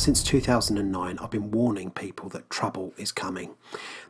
since 2009, I've been warning people that trouble is coming.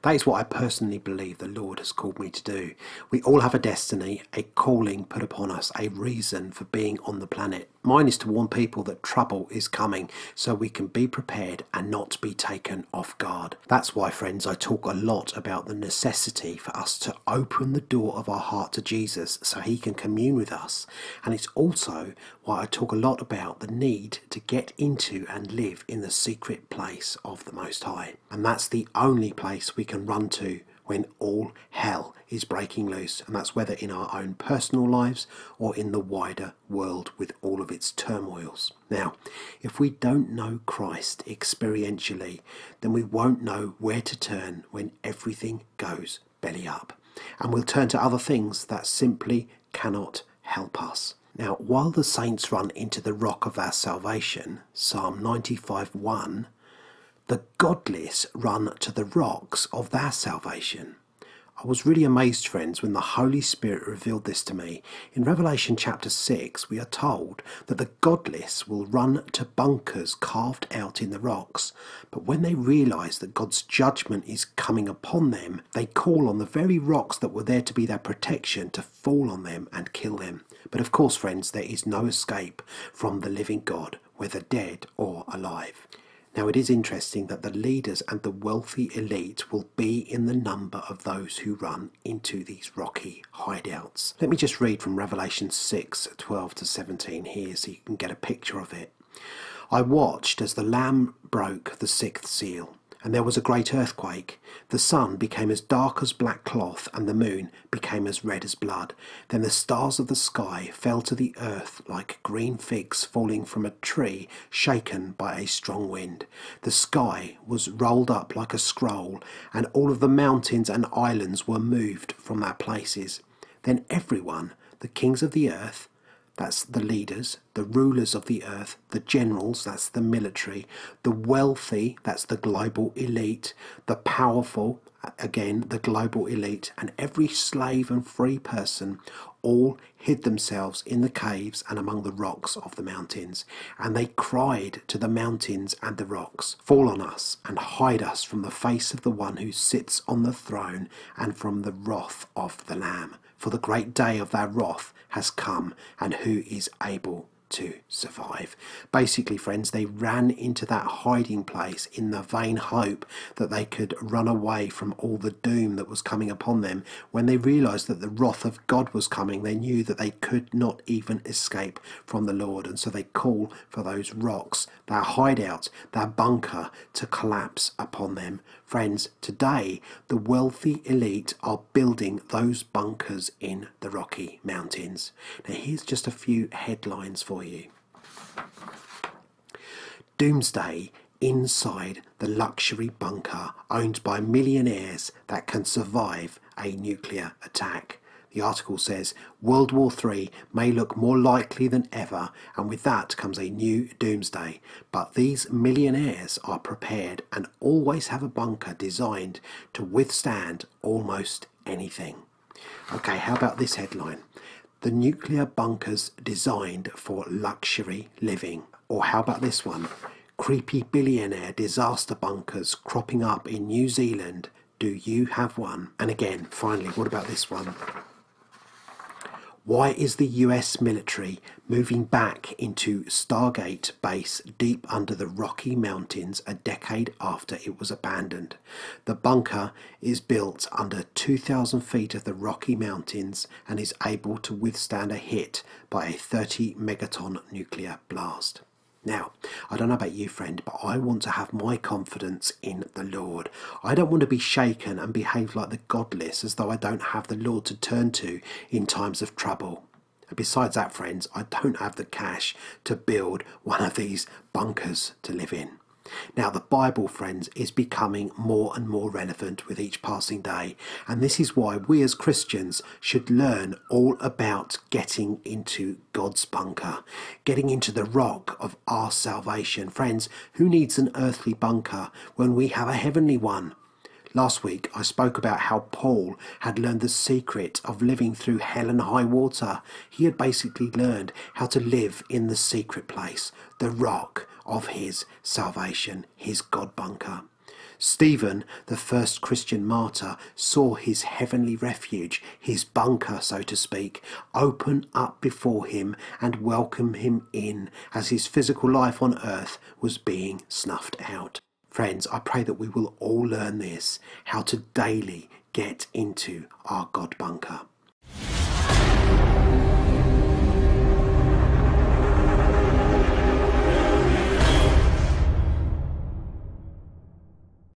That is what I personally believe the Lord has called me to do. We all have a destiny, a calling put upon us, a reason for being on the planet. Mine is to warn people that trouble is coming so we can be prepared and not be taken off guard. That's why, friends, I talk a lot about the necessity for us to open the door of our heart to Jesus so he can commune with us. And it's also why I talk a lot about the need to get into and live in the secret place of the Most High. And that's the only place we can run to when all hell is breaking loose, and that's whether in our own personal lives or in the wider world with all of its turmoils. Now, if we don't know Christ experientially, then we won't know where to turn when everything goes belly up, and we'll turn to other things that simply cannot help us. Now, while the saints run into the rock of our salvation, Psalm 95 1 the godless run to the rocks of their salvation. I was really amazed, friends, when the Holy Spirit revealed this to me. In Revelation chapter 6, we are told that the godless will run to bunkers carved out in the rocks. But when they realize that God's judgment is coming upon them, they call on the very rocks that were there to be their protection to fall on them and kill them. But of course, friends, there is no escape from the living God, whether dead or alive. Now, it is interesting that the leaders and the wealthy elite will be in the number of those who run into these rocky hideouts. Let me just read from Revelation 6 12 to 17 here so you can get a picture of it. I watched as the Lamb broke the sixth seal and there was a great earthquake. The sun became as dark as black cloth, and the moon became as red as blood. Then the stars of the sky fell to the earth like green figs falling from a tree shaken by a strong wind. The sky was rolled up like a scroll, and all of the mountains and islands were moved from their places. Then everyone, the kings of the earth, that's the leaders, the rulers of the earth, the generals, that's the military, the wealthy, that's the global elite, the powerful, again, the global elite, and every slave and free person all hid themselves in the caves and among the rocks of the mountains. And they cried to the mountains and the rocks, Fall on us and hide us from the face of the one who sits on the throne and from the wrath of the Lamb. For the great day of their wrath has come, and who is able to survive. Basically, friends, they ran into that hiding place in the vain hope that they could run away from all the doom that was coming upon them. When they realized that the wrath of God was coming, they knew that they could not even escape from the Lord. And so they call for those rocks, their hideout, their bunker, to collapse upon them. Friends, today the wealthy elite are building those bunkers in the Rocky Mountains. Now, here's just a few headlines for you Doomsday inside the luxury bunker owned by millionaires that can survive a nuclear attack. The article says World War III may look more likely than ever, and with that comes a new doomsday. But these millionaires are prepared and always have a bunker designed to withstand almost anything. Okay, how about this headline? The nuclear bunkers designed for luxury living. Or how about this one? Creepy billionaire disaster bunkers cropping up in New Zealand. Do you have one? And again, finally, what about this one? Why is the US military moving back into Stargate base deep under the Rocky Mountains a decade after it was abandoned? The bunker is built under 2,000 feet of the Rocky Mountains and is able to withstand a hit by a 30 megaton nuclear blast. Now, I don't know about you, friend, but I want to have my confidence in the Lord. I don't want to be shaken and behave like the godless as though I don't have the Lord to turn to in times of trouble. And besides that, friends, I don't have the cash to build one of these bunkers to live in. Now, the Bible, friends, is becoming more and more relevant with each passing day, and this is why we as Christians should learn all about getting into God's bunker, getting into the rock of our salvation. Friends, who needs an earthly bunker when we have a heavenly one? Last week, I spoke about how Paul had learned the secret of living through hell and high water. He had basically learned how to live in the secret place, the rock of his salvation, his God bunker. Stephen, the first Christian martyr, saw his heavenly refuge, his bunker, so to speak, open up before him and welcome him in as his physical life on earth was being snuffed out. Friends, I pray that we will all learn this how to daily get into our God bunker.